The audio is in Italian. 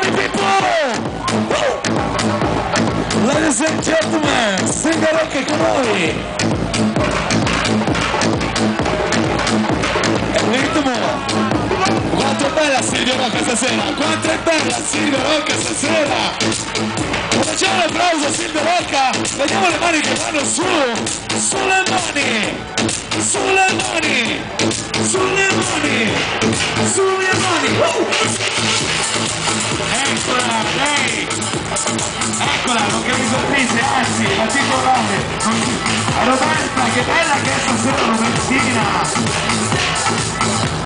many people! Woo! Ladies and gentlemen, sing anche con noi! Il ritmo! Quanto è bella Silvia Rocca stasera! Quanto è bella Silvia Rocca stasera! Facciamo un applauso a Silvia Rocca! Vediamo le mani che vanno su! Sulle mani! Sulle mani! Sulle mani! Sulle mani! Uh! Eccola, lei! Eccola, non sorprese, anzi, particolare. Roberta, che bella che è stasera Robertina!